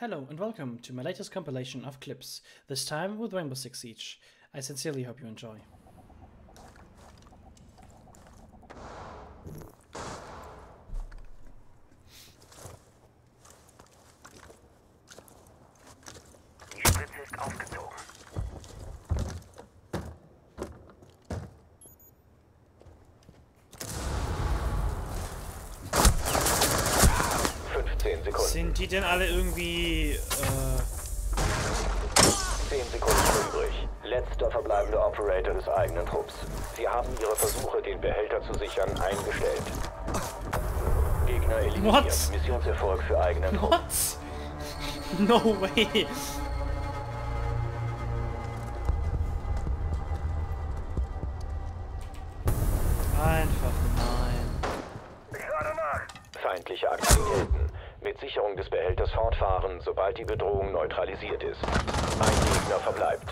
Hello and welcome to my latest compilation of clips, this time with Rainbow Six Siege. I sincerely hope you enjoy. Sekunden. Sind die denn alle irgendwie... Äh 10 Sekunden übrig. Letzter verbleibender Operator des eigenen Trupps. Sie haben ihre Versuche, den Behälter zu sichern, eingestellt. Gegner eliminiert. What? Missionserfolg für eigenen Trupp. No way! Einfach nein. Feindliche Aktivitäten. Mit Sicherung des Behälters fortfahren, sobald die Bedrohung neutralisiert ist. Ein Gegner verbleibt.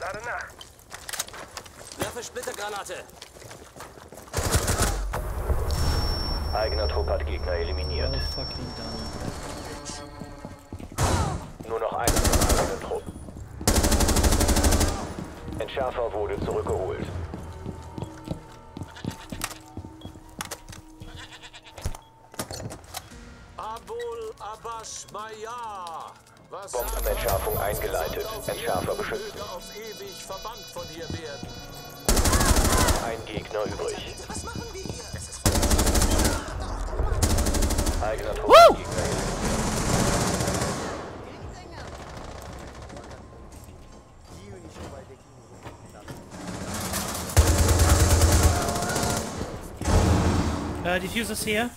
Lade nach. Werfe Splittergranate. Eigener Trupp hat Gegner eliminiert. Done. Nur noch einer vom eigenen Trupp. Entschärfer wurde zurückgeholt. Bombenentschärfung eingeleitet. Entschärfer beschützt. möge auf ewig verbannt von hier werden. Ein Gegner übrig. Was machen wir hier? Es ist Eigener Trupp Woo! hat Gegner eliminiert. Uh, diffusers here.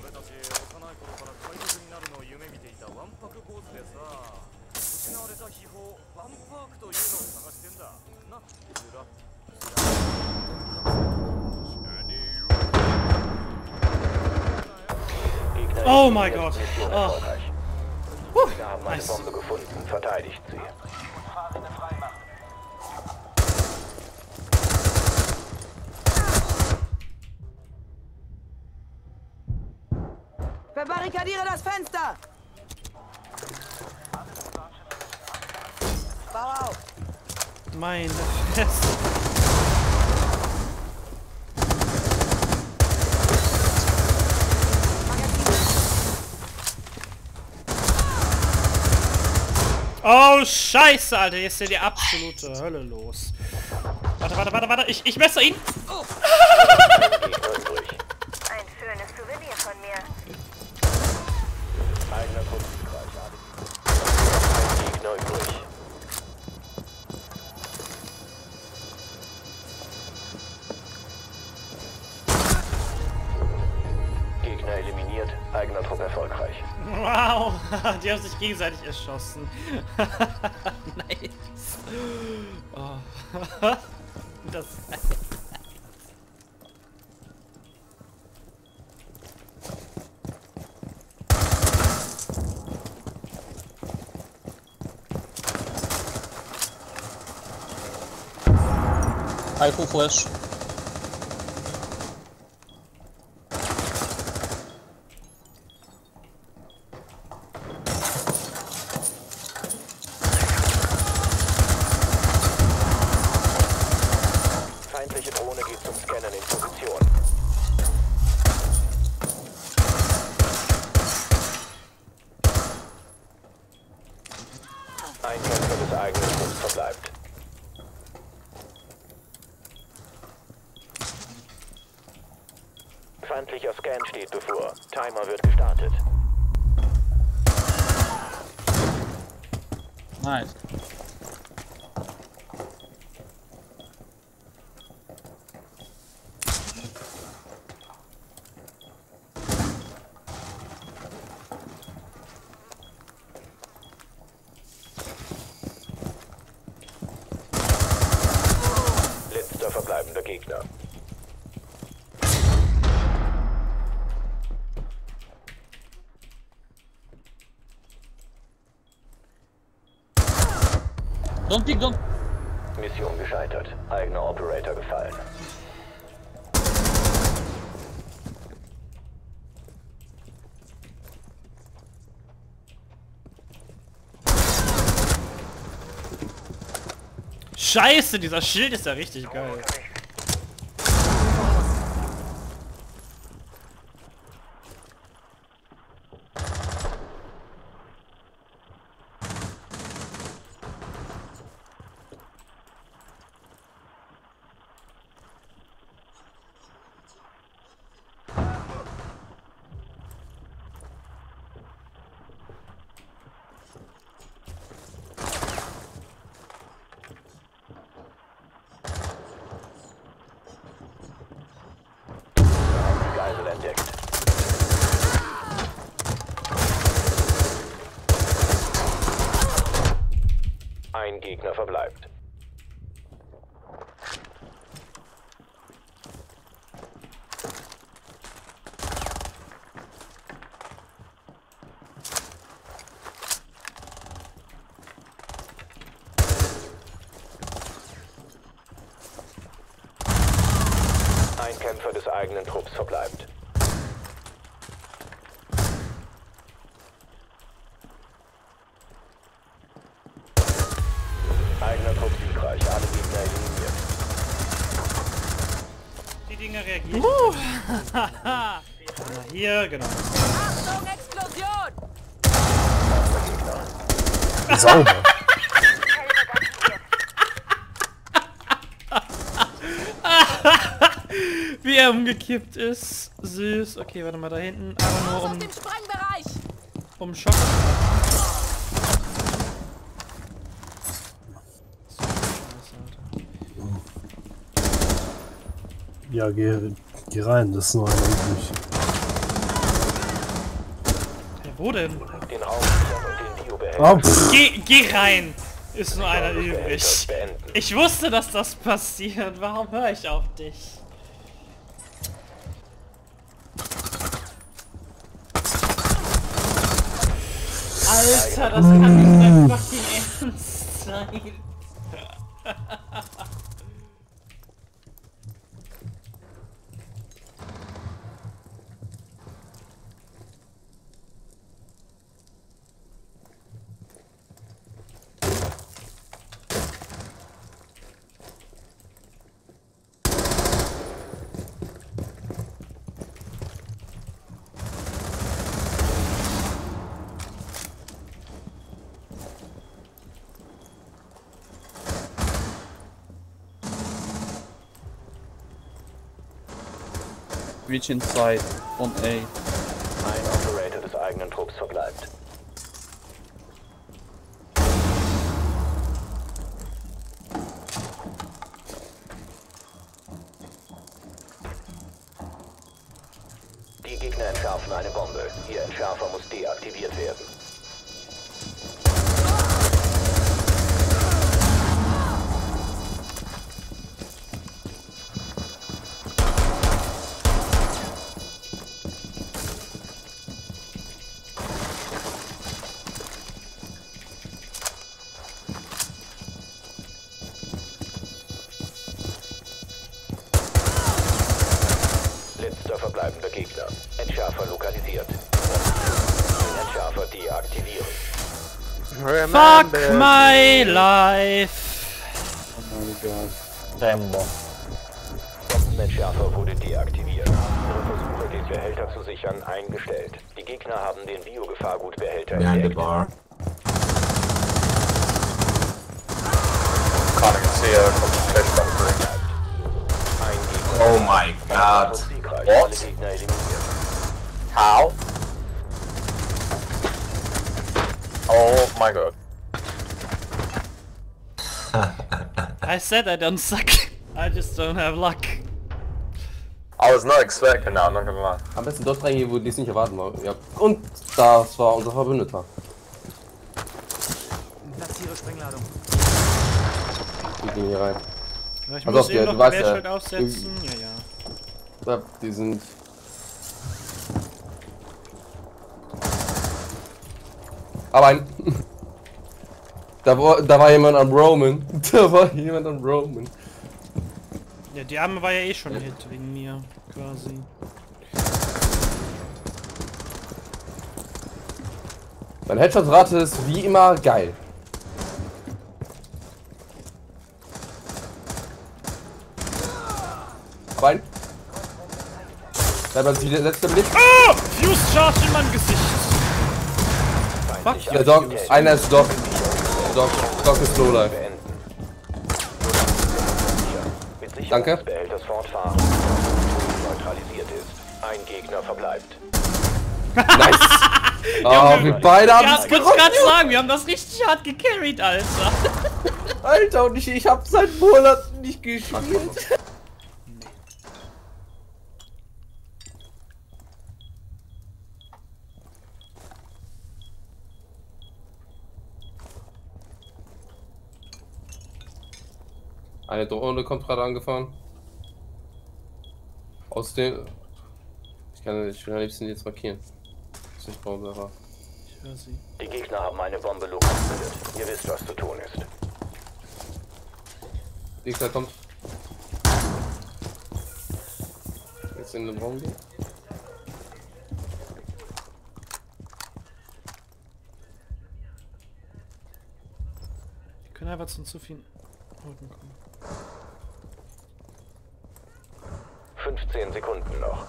俺たち幼い頃から海賊になるのを夢見ていたワンパクー主でさ失われた秘宝ワンパークというのを探してんだなお前ずら何言う Oh my god! Oh. Meine Bombe gefunden, verteidigt sie. Verbarrikadiere das Fenster! Bau auf! Meine Fresse. Oh, scheiße, Alter. Jetzt ist ja die absolute Hölle los. Warte, warte, warte, warte. Ich, ich messe ihn. Gegner Gegner übrig. Gegner eliminiert. Eigener Trupp erfolgreich. Wow. Die haben sich gegenseitig erschossen. nice. Oh. Das Aí com flash. Nice. Don't peek, don't. Mission gescheitert. Eigener Operator gefallen. Scheiße, dieser Schild ist ja richtig geil. Entdeckt. Ein Gegner verbleibt. Ein Kämpfer des eigenen Trupps verbleibt. Eigener Trupp siegreich, alle Gegner eliminiert. Die Dinger reagieren. Uh. Hier, genau. Achtung, Explosion! Sauber. Wie er umgekippt ist. Süß. Okay, warte mal, da hinten. Aber nur um, um Schock. Ja, geh, geh rein, das ist nur einer übrig. Wo denn? Den Raumsichern und den Biobehälter Geh, geh rein! Ist nur einer übrig. Ich wusste, dass das passiert. Warum höre ich auf dich? Alter, das kann nicht dein fucking Ernst sein. Reach inside on A. Ein Operator des eigenen Trupps verbleibt. Die Gegner entschärfen eine Bombe. Ihr Entschärfer muss deaktiviert werden. Fuck my life. Oh my god. Rambo. Bombenentschärfer wurde deaktiviert. Ihre Versuche, den Behälter zu sichern, eingestellt. Die Gegner haben den Biogefahrgutbehälter Behind the bar. Can't even see a flashbang through. Ein Gegner. Oh my god. Eliminiert. How? Oh my god. I said I don't suck. I just don't have luck. I was not expecting that, I'm not gonna lie. Am besten dort reingehen, wo die es nicht erwarten. Ja. Und das war unser Verbündeter. Platziere Sprengladung. Die gehen hier rein. Ja, ich Pass muss auf, eben ja, noch weißt ja, aufsetzen. Ja. Ja, die sind. Aber ein. Da war, da war jemand am Roman. Da war jemand am Roman. Ja, die Arme war ja eh schon ein Hit wegen mir, quasi. Mein Headshot-Rate ist wie immer geil. Rein. Da war die letzte Blick. Oh! Fuse Charge in mein Gesicht! Fuck. Der Dog, einer ist Dog. Dog, Dog ist. Mit Danke. Sicherungsbehälters fortfahren. Neutralisiert ist. Ein Gegner verbleibt. Nice. Ah, wir beide haben Ja, es ich gerockt. gerade sagen, wir haben das richtig hart gecarried, Alter. Alter, und ich, ich hab seit Monaten nicht gespielt. Eine Drohne kommt gerade angefahren. Aus dem. Ich kann ich will am liebsten jetzt markieren. Das ist nicht Baumsache. Ich höre sie. Die Gegner haben eine Bombe lokalisiert. Ihr wisst, was zu tun ist. Gegner kommt. Jetzt in den Raum gehen. Die können einfach zu zu kommen. 15 Sekunden noch.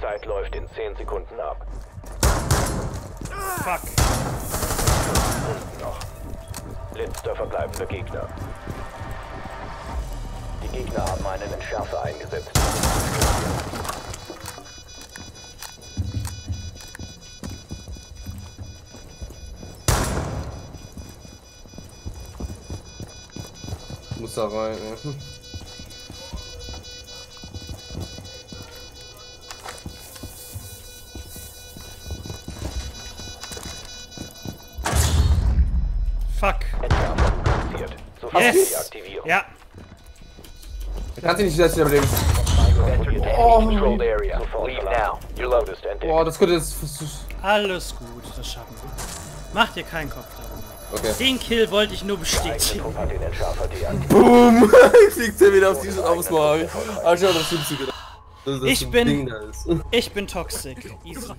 Zeit läuft in 10 Sekunden ab. Fuck. Sekunden noch. Letzter verbleibender Gegner. Die Gegner haben einen Entschärfer eingesetzt. Da rein. Fuck. Entschärfer fixiert. Sofort Yes. Ja. Du kannst dich nicht selbst überleben. Oh. Boah, das könnte jetzt. Alles gut, das schaffen wir. Mach dir keinen Kopf darum. Okay. Den Kill wollte ich nur bestätigen. Boom! Fliegt er wieder auf dieses Ausmal. Ah, schau, das stimmt sogar. Das, das Ich bin- Ding da ist. Ich bin toxic. Easy.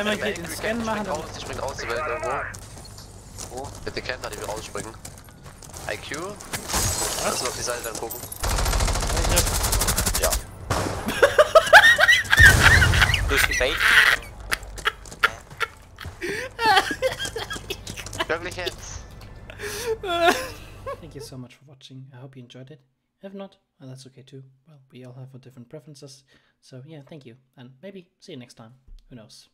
Einmal hier den Scan machen. dann- Ich spring raus, die Welt irgendwo. Wo? Bitte Kenner, die wir rausspringen. IQ? Lass mal auf die Seite dann gucken. Ja. Durch die Bait. Wirklich jetzt? Thank you so much for watching. I hope you enjoyed it. If not, well, that's okay too. Well, we all have different preferences. So yeah, thank you. And maybe see you next time. Who knows?